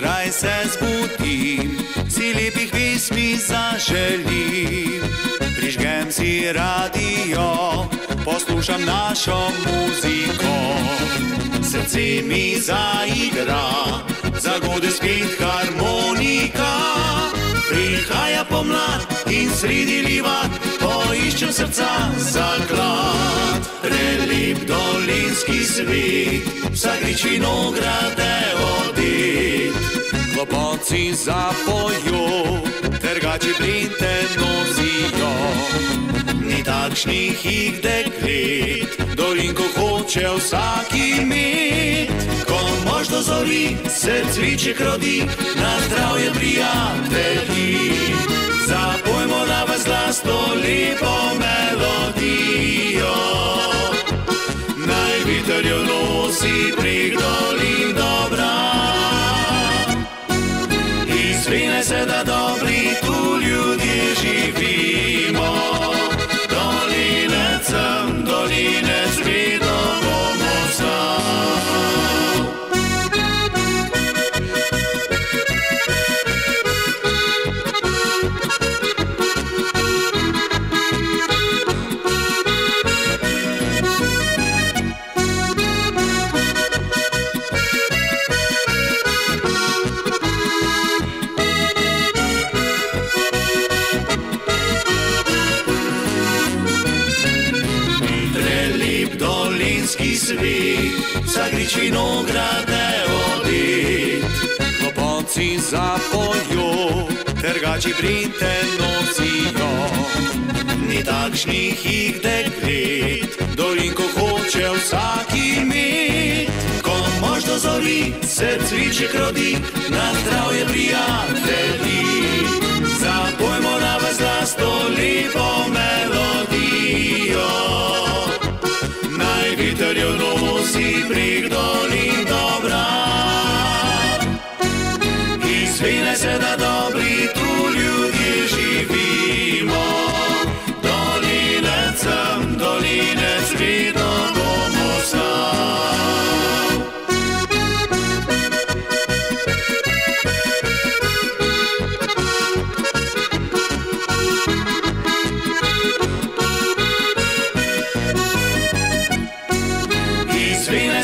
zjutraj se zbudim, si lepih pesmi zaželim. Prižgem si radio, poslušam našo muziko. Srce mi zaigra, zagode spet harmonika. Prihaja pomlad in sredi livat, poiščem srca zaklad. Prelep dolinski svet, vsak rič vinograde. Klopoci zapojo, trgači printe nozijo. Ni takšnih jih deklet, dolinko hoče vsak imet. Ko možno zori, se cviček rodi, na zdravje prijatelji. Zapojmo na vas glas to lepo melodijo. Naj viter jo nosi prek Dolinecem, dolinski svet, vsak rič vinograde odit. Klopoci zapojo, trgači printe nosijo. Ni takšnih jih deklet, dolinko hoče vsak imet. Ko možno zori, se cviček rodi, na zdravje prijatelji. Zapojmo na vas glas to lepo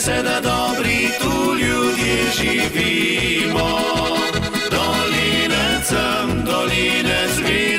se, da dobri tu ljudje živimo. Dolinecem, dolinec vi.